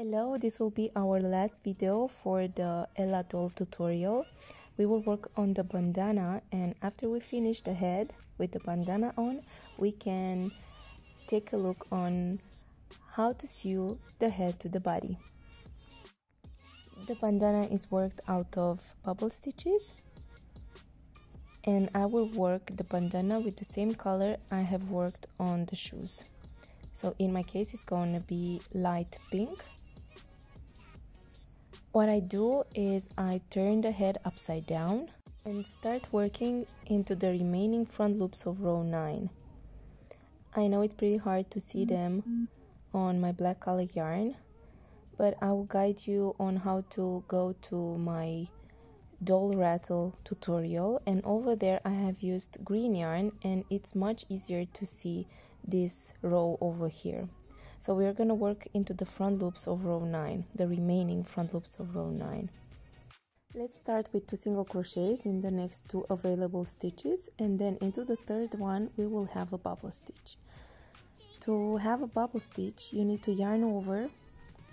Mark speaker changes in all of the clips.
Speaker 1: Hello, this will be our last video for the Ella doll tutorial. We will work on the bandana and after we finish the head with the bandana on, we can take a look on how to sew the head to the body. The bandana is worked out of bubble stitches and I will work the bandana with the same color I have worked on the shoes. So in my case it's going to be light pink what I do is I turn the head upside down and start working into the remaining front loops of row 9. I know it's pretty hard to see them on my black color yarn, but I will guide you on how to go to my doll rattle tutorial and over there I have used green yarn and it's much easier to see this row over here. So we are going to work into the front loops of row 9, the remaining front loops of row 9. Let's start with two single crochets in the next two available stitches and then into the third one we will have a bubble stitch. To have a bubble stitch you need to yarn over,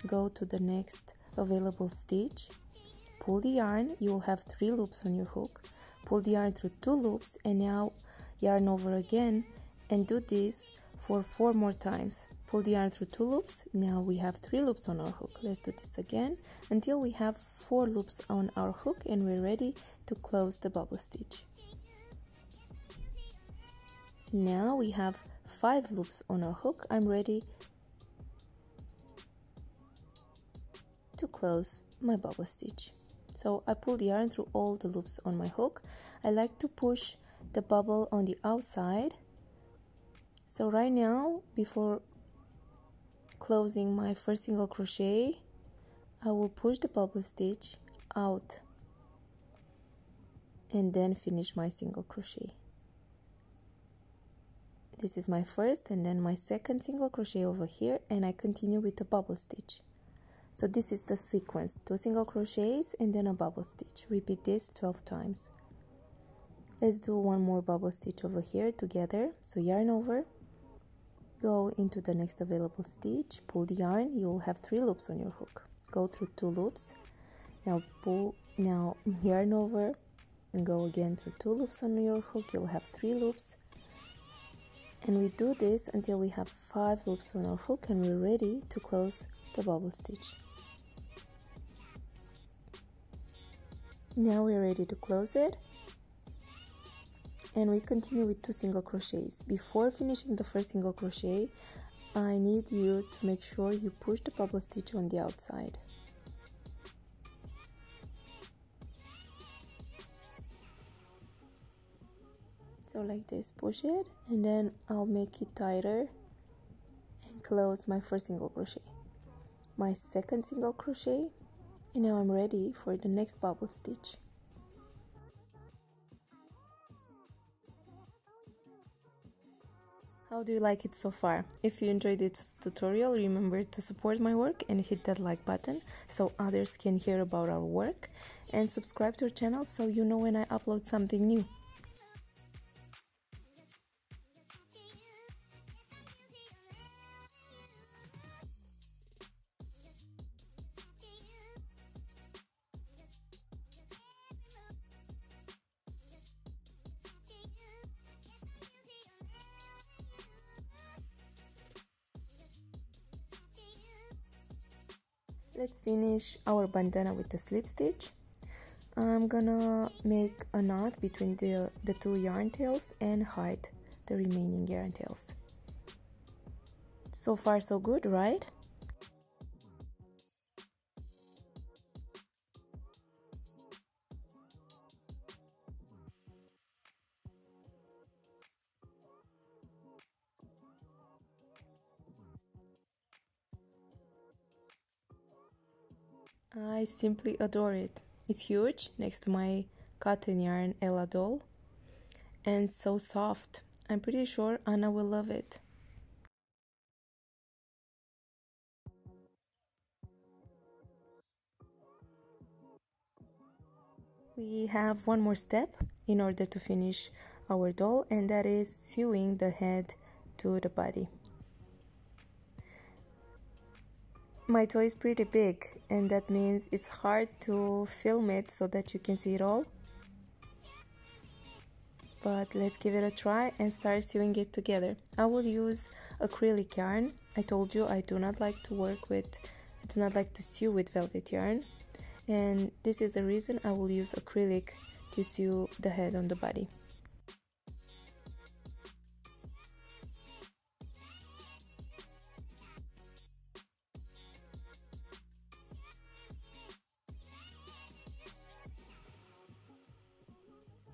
Speaker 1: go to the next available stitch, pull the yarn, you will have three loops on your hook, pull the yarn through two loops and now yarn over again and do this for four more times pull the yarn through two loops. Now we have three loops on our hook. Let's do this again until we have four loops on our hook and we're ready to close the bubble stitch. Now we have five loops on our hook. I'm ready to close my bubble stitch. So I pull the yarn through all the loops on my hook. I like to push the bubble on the outside. So right now before closing my first single crochet I will push the bubble stitch out and then finish my single crochet. This is my first and then my second single crochet over here and I continue with the bubble stitch. So this is the sequence two single crochets and then a bubble stitch. Repeat this 12 times. Let's do one more bubble stitch over here together. So yarn over go into the next available stitch pull the yarn you will have three loops on your hook. Go through two loops. Now pull now yarn over and go again through two loops on your hook. You'll have three loops. And we do this until we have five loops on our hook and we're ready to close the bubble stitch. Now we're ready to close it and we continue with two single crochets. Before finishing the first single crochet I need you to make sure you push the bubble stitch on the outside. So like this push it and then I'll make it tighter and close my first single crochet. My second single crochet and now I'm ready for the next bubble stitch How do you like it so far? If you enjoyed this tutorial, remember to support my work and hit that like button so others can hear about our work and subscribe to our channel so you know when I upload something new. Let's finish our bandana with the slip stitch. I'm gonna make a knot between the, the two yarn tails and hide the remaining yarn tails. So far so good right I simply adore it. It's huge next to my cotton yarn Ella doll and so soft. I'm pretty sure Anna will love it. We have one more step in order to finish our doll and that is sewing the head to the body. My toy is pretty big and that means it's hard to film it so that you can see it all. But let's give it a try and start sewing it together. I will use acrylic yarn. I told you I do not like to work with, I do not like to sew with velvet yarn. And this is the reason I will use acrylic to sew the head on the body.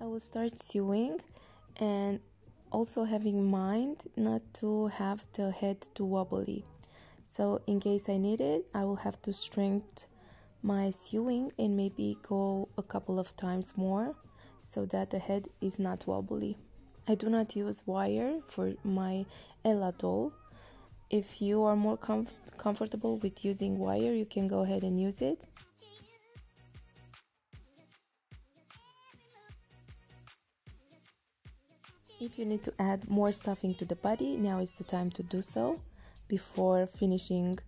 Speaker 1: I will start sewing and also having in mind not to have the head too wobbly. So in case I need it, I will have to strengthen my sewing and maybe go a couple of times more so that the head is not wobbly. I do not use wire for my Ella doll. If you are more comf comfortable with using wire, you can go ahead and use it. If you need to add more stuffing to the body, now is the time to do so before finishing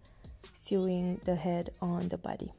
Speaker 1: sewing the head on the body.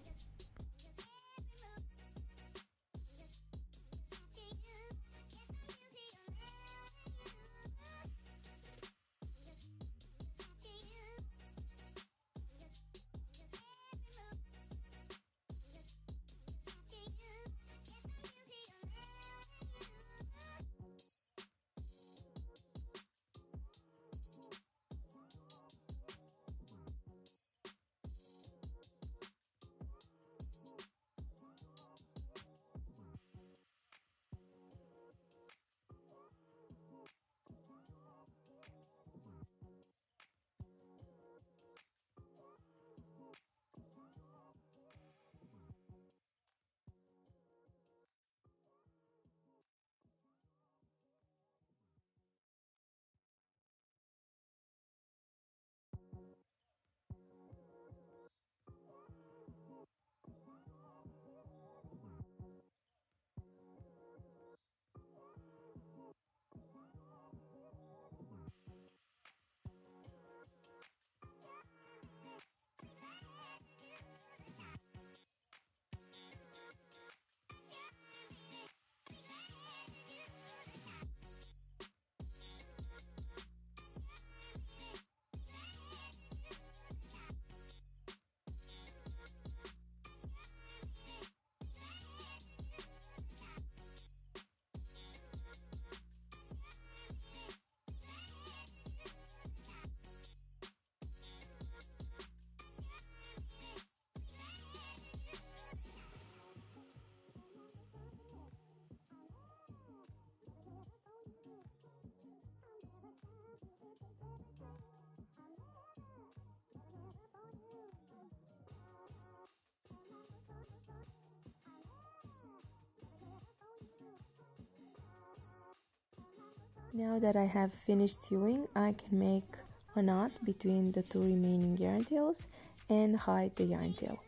Speaker 1: Now that I have finished sewing, I can make a knot between the two remaining yarn tails and hide the yarn tail.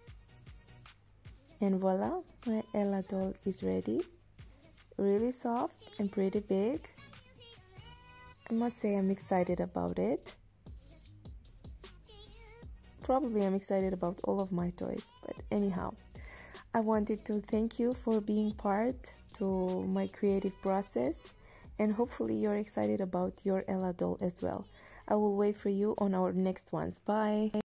Speaker 1: And voila, my Ella doll is ready. Really soft and pretty big. I must say I'm excited about it. Probably I'm excited about all of my toys, but anyhow, I wanted to thank you for being part to my creative process and hopefully you're excited about your Ella doll as well. I will wait for you on our next ones. Bye!